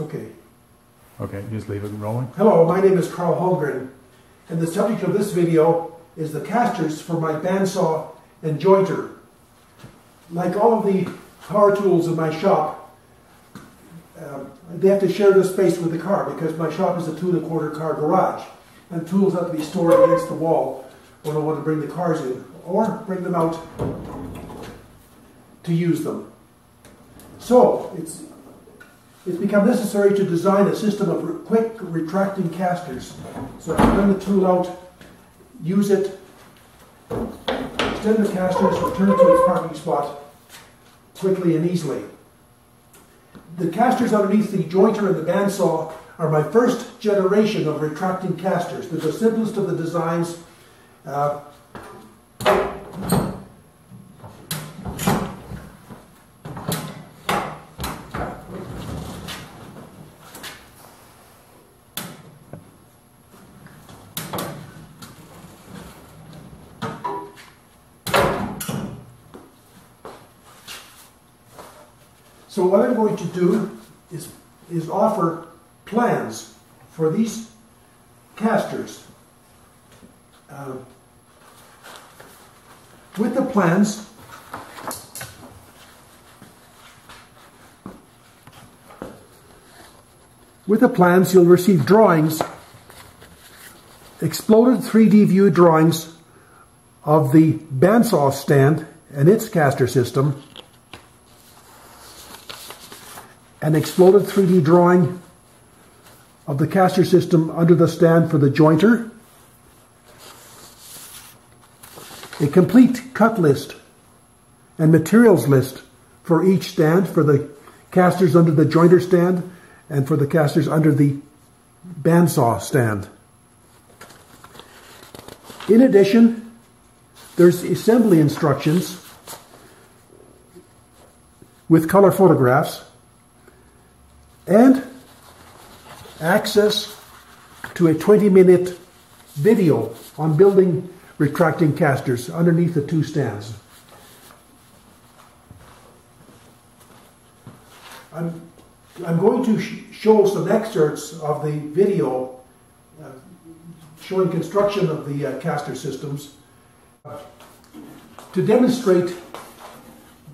Okay. Okay, just leave it rolling. Hello, my name is Carl Holmgren, and the subject of this video is the casters for my bandsaw and jointer. Like all of the power tools in my shop, um, they have to share the space with the car because my shop is a two and a quarter car garage, and tools have to be stored against the wall when I want to bring the cars in or bring them out to use them. So it's it's become necessary to design a system of quick retracting casters. So bring the tool out, use it, extend the casters, return it to its parking spot quickly and easily. The casters underneath the jointer and the bandsaw are my first generation of retracting casters. They're the simplest of the designs. Uh, So what I'm going to do is, is offer plans for these casters. Uh, with the plans, with the plans you'll receive drawings, exploded 3D view drawings of the bandsaw stand and its caster system an exploded 3D drawing of the caster system under the stand for the jointer, a complete cut list and materials list for each stand for the casters under the jointer stand and for the casters under the bandsaw stand. In addition, there's assembly instructions with color photographs and access to a 20 minute video on building retracting casters underneath the two stands. I'm, I'm going to sh show some excerpts of the video uh, showing construction of the uh, caster systems to demonstrate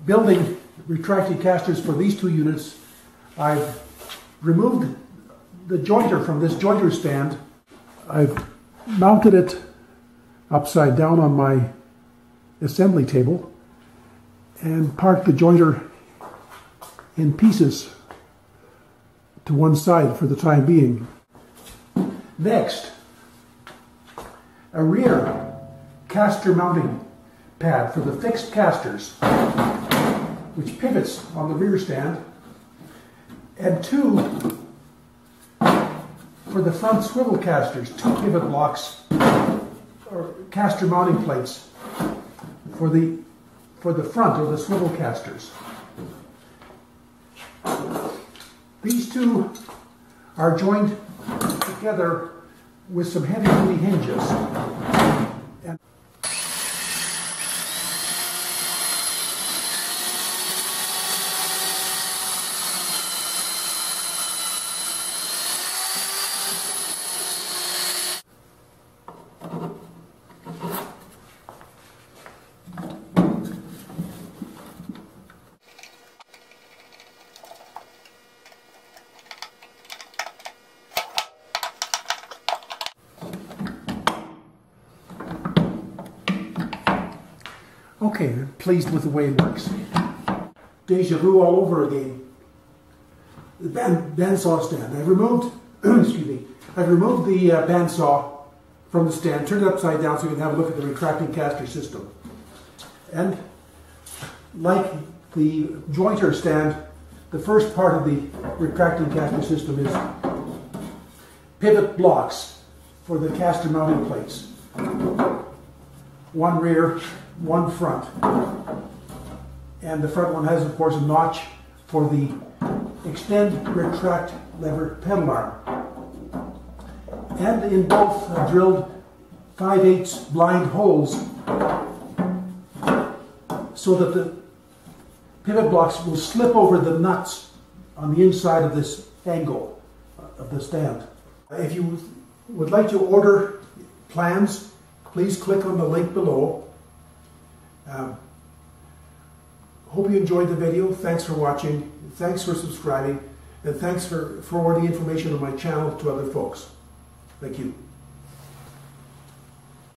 building retracting casters for these two units. I've removed the jointer from this jointer stand. I've mounted it upside down on my assembly table and parked the jointer in pieces to one side for the time being. Next, a rear caster mounting pad for the fixed casters, which pivots on the rear stand and two for the front swivel casters, two pivot blocks or caster mounting plates for the for the front or the swivel casters. These two are joined together with some heavy duty hinges. Okay, pleased with the way it works. Deja vu all over again. The band, bandsaw stand. I've removed, excuse me, I've removed the uh, bandsaw from the stand, turned it upside down so you can have a look at the retracting caster system. And like the jointer stand, the first part of the retracting caster system is pivot blocks for the caster mounting plates. One rear, one front. And the front one has, of course, a notch for the extend retract lever pedal arm. And in both I've drilled 5 8 blind holes so that the pivot blocks will slip over the nuts on the inside of this angle uh, of the stand. If you would like to order plans, please click on the link below. Um, hope you enjoyed the video. Thanks for watching. Thanks for subscribing. And thanks for forwarding information on my channel to other folks. Thank you.